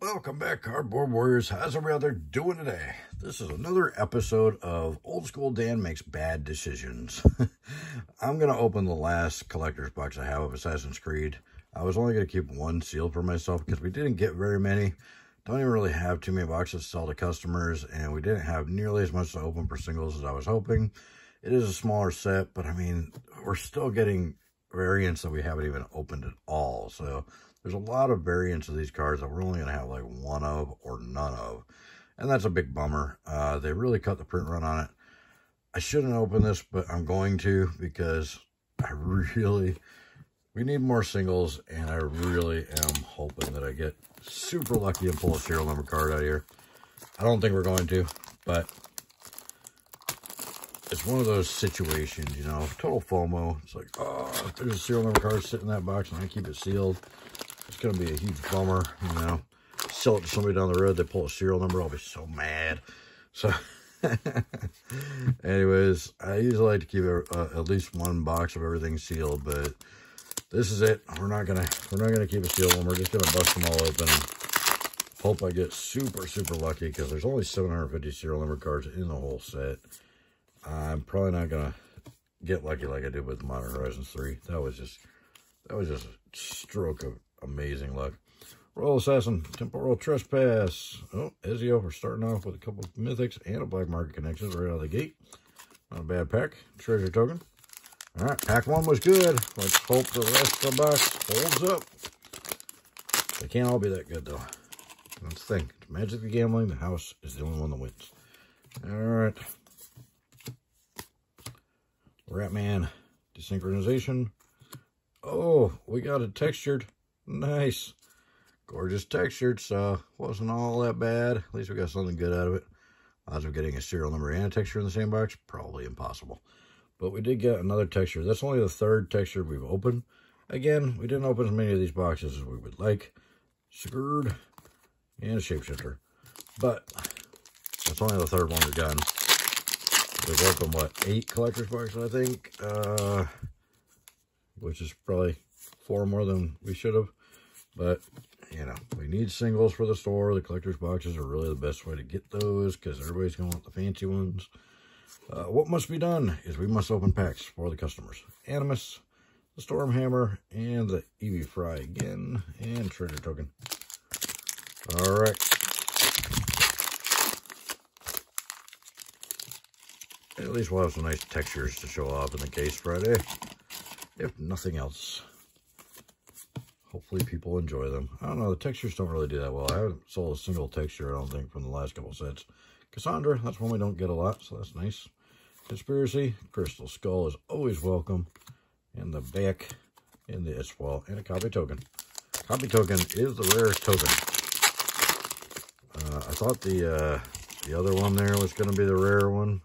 Welcome back, Cardboard Warriors. How's everybody doing today? This is another episode of Old School Dan Makes Bad Decisions. I'm going to open the last collector's box I have of Assassin's Creed. I was only going to keep one sealed for myself because we didn't get very many. Don't even really have too many boxes to sell to customers, and we didn't have nearly as much to open for singles as I was hoping. It is a smaller set, but I mean, we're still getting variants that we haven't even opened at all. So there's a lot of variants of these cards that we're only going to have like one of or none of. And that's a big bummer. Uh, they really cut the print run on it. I shouldn't open this, but I'm going to because I really, we need more singles. And I really am hoping that I get super lucky and pull a serial number card out of here. I don't think we're going to, but it's one of those situations, you know, total FOMO. It's like, oh, there's a serial number card sitting in that box and I keep it sealed. It's going to be a huge bummer, you know. Sell it to somebody down the road, they pull a serial number, I'll be so mad. So, anyways, I usually like to keep a, uh, at least one box of everything sealed, but this is it. We're not gonna we're not gonna keep a sealed one. We're just gonna bust them all open hope I get super super lucky because there's only 750 serial number cards in the whole set. I'm probably not gonna get lucky like I did with Modern Horizons 3. That was just that was just a stroke of amazing luck. Royal Assassin, Temporal Trespass. Oh, Ezio, we're starting off with a couple of Mythics and a Black Market Connections right out of the gate. Not a bad pack. Treasure Token. All right, pack one was good. Let's hope the rest of the box holds up. They can't all be that good, though. The thing. It's Magic the Gambling, the house is the only one that wins. All right. Ratman, Desynchronization. Oh, we got it textured. Nice. Gorgeous textured, so wasn't all that bad. At least we got something good out of it. Odds of getting a serial number and a texture in the same box? Probably impossible. But we did get another texture. That's only the third texture we've opened. Again, we didn't open as many of these boxes as we would like. Sigurd and Shapeshifter. But that's only the third one we've gotten. We've opened, what, eight collector's boxes, I think? Uh, which is probably four more than we should have. But, you know, we need singles for the store. The collector's boxes are really the best way to get those because everybody's going to want the fancy ones. Uh, what must be done is we must open packs for the customers. Animus, the Stormhammer, and the Eevee Fry again, and Treasure Token. All right. At least we'll have some nice textures to show off in the case Friday, if nothing else hopefully people enjoy them. I don't know, the textures don't really do that well. I haven't sold a single texture, I don't think, from the last couple sets. Kassandra, that's one we don't get a lot, so that's nice. Conspiracy, Crystal Skull is always welcome. And the back in the Istwall, and a copy token. Copy token is the rarest token. Uh, I thought the uh, the other one there was going to be the rare one,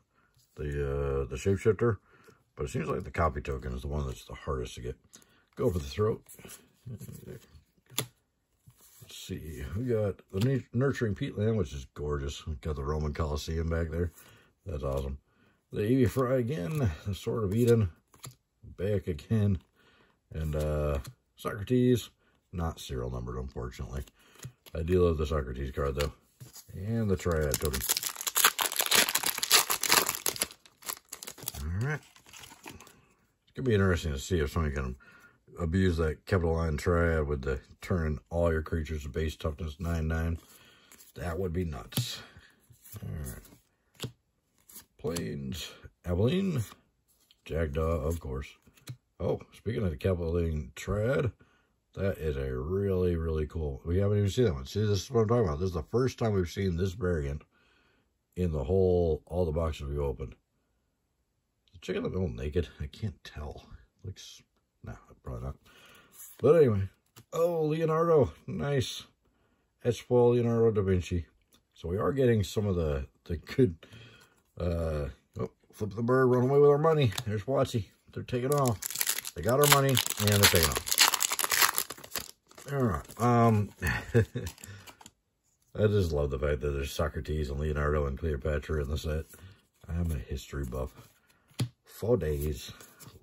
the uh, the shapeshifter, but it seems like the copy token is the one that's the hardest to get. Go for the throat. Let's see. We got the Nurturing Peatland, which is gorgeous. Got the Roman Colosseum back there. That's awesome. The Eevee Fry again. The Sword of Eden. Back again. And uh, Socrates. Not serial numbered, unfortunately. I do love the Socrates card, though. And the Triad totem. All right. It's going to be interesting to see if somebody can abuse that Capitoline Triad with the turning all your creatures to base toughness 9-9. That would be nuts. Alright. Plains, Abilene, Jackdaw, of course. Oh, speaking of the Capitoline Triad, that is a really, really cool. We haven't even seen that one. See, this is what I'm talking about. This is the first time we've seen this variant in the whole, all the boxes we opened. The chicken look all naked? I can't tell. Looks no, probably not. But anyway. Oh, Leonardo. Nice. Etchwall Leonardo da Vinci. So we are getting some of the, the good... Uh, oh, flip the bird, run away with our money. There's Watsy. They're taking off. They got our money, and they're taking off. All right. Um, I just love the fact that there's Socrates and Leonardo and Cleopatra in the set. I'm a history buff. Four days.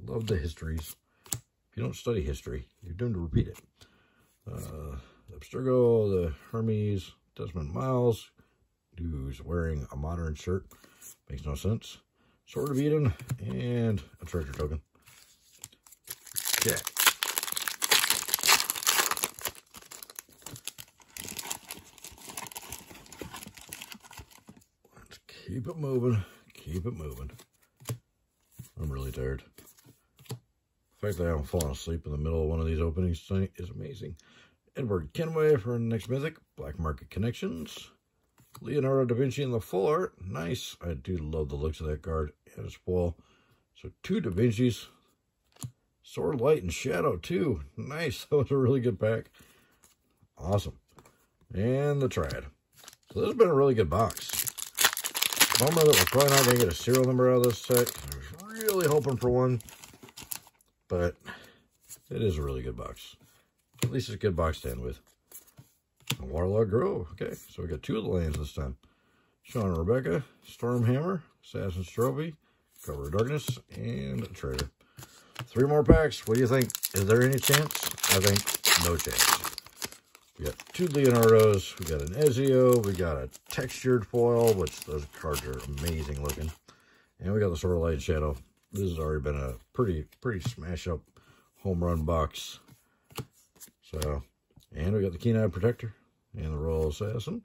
Love the histories. If you don't study history, you're doomed to repeat it. Uh, Abstergo, the Hermes, Desmond Miles, who's wearing a modern shirt. Makes no sense. Sword of Eden, and a treasure token. Let's keep it moving. Keep it moving. I'm really tired. Fact that I haven't fallen asleep in the middle of one of these openings tonight is amazing. Edward Kenway for next mythic. Black Market Connections. Leonardo da Vinci in the full art. Nice. I do love the looks of that card and its spoil. So two Da Vinci's. Sword Light and Shadow too. Nice. That was a really good pack. Awesome. And the Triad. So this has been a really good box. Bummer that we're probably not going to get a serial number out of this set. I was really hoping for one. But it is a really good box. At least it's a good box to end with. Waterlog Grove. Okay, so we got two of the lands this time. Shaun and Rebecca, Stormhammer, Assassin's Trophy, Cover of Darkness, and Trader. Three more packs. What do you think? Is there any chance? I think no chance. We got two Leonardos. We got an Ezio. We got a textured foil, which those cards are amazing looking. And we got the Sword of Light Shadow. This has already been a pretty, pretty smash up home run box. So, and we got the Eye Protector and the Royal Assassin,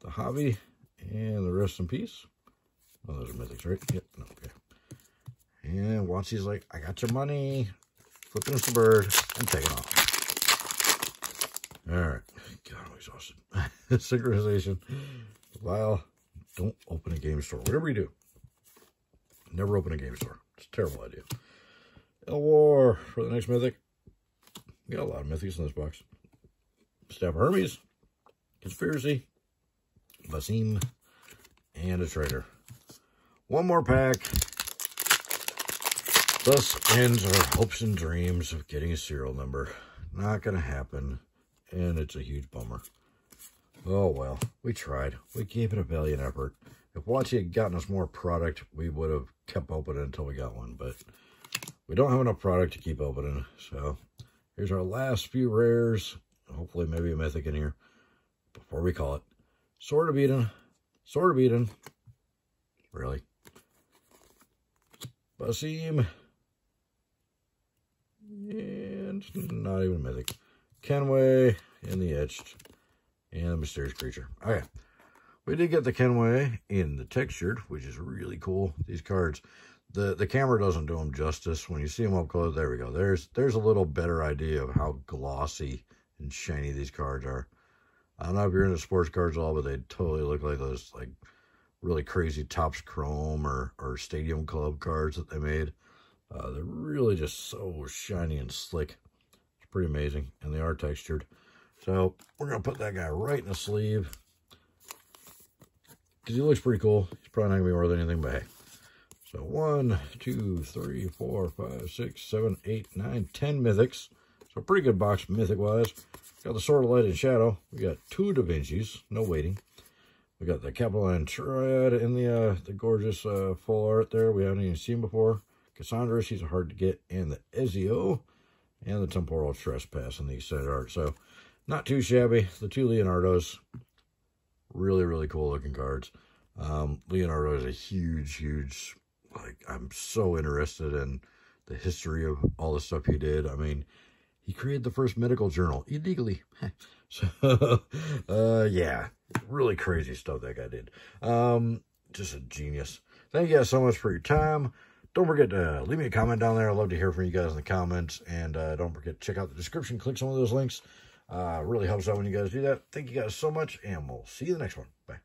the Hobby, and the Rest in Peace. Oh, those are mythics, right? Yep. Okay. And Watsy's like, I got your money. Flipping us the bird and taking off. All right. God, I'm exhausted. Synchronization. Lyle, don't open a game store. Whatever you do, never open a game store. It's a terrible idea. El War for the next mythic. We got a lot of mythics in this box. Staff Hermes, Conspiracy, Basim, and a Trader. One more pack. Thus ends our hopes and dreams of getting a serial number. Not going to happen, and it's a huge bummer. Oh, well, we tried. We gave it a valiant effort. If Watsy had gotten us more product, we would have kept opening until we got one, but we don't have enough product to keep opening, so here's our last few rares. Hopefully, maybe a mythic in here before we call it. Sword of Eden. Sword of Eden. Really? Basim. And not even mythic. Kenway and the Etched. And the Mysterious Creature. Okay. We did get the Kenway in the textured, which is really cool. These cards, the, the camera doesn't do them justice. When you see them up close, there we go. There's, there's a little better idea of how glossy and shiny these cards are. I don't know if you're into sports cards at all, but they totally look like those like really crazy Topps Chrome or, or Stadium Club cards that they made. Uh, they're really just so shiny and slick. It's pretty amazing. And they are textured. So we're going to put that guy right in the sleeve. Because he looks pretty cool. He's probably not going to be worth anything, but hey. So one, two, three, four, five, six, seven, eight, nine, ten mythics. So pretty good box mythic-wise. Got the Sword of Light and Shadow. We got two Da Vinci's. No waiting. We got the Capitoline Triad in the uh, the gorgeous uh, full art there. We haven't even seen before. Kassandra, she's hard to get. And the Ezio and the Temporal Trespass in the set art. So, not too shabby. The two Leonardos. Really, really cool looking cards. Um, Leonardo is a huge, huge, like, I'm so interested in the history of all the stuff he did. I mean, he created the first medical journal illegally. so, uh, yeah, really crazy stuff that guy did. Um, just a genius. Thank you guys so much for your time. Don't forget to leave me a comment down there. I'd love to hear from you guys in the comments. And uh, don't forget to check out the description. Click some of those links. Uh, really helps out when you guys do that. Thank you guys so much, and we'll see you in the next one. Bye.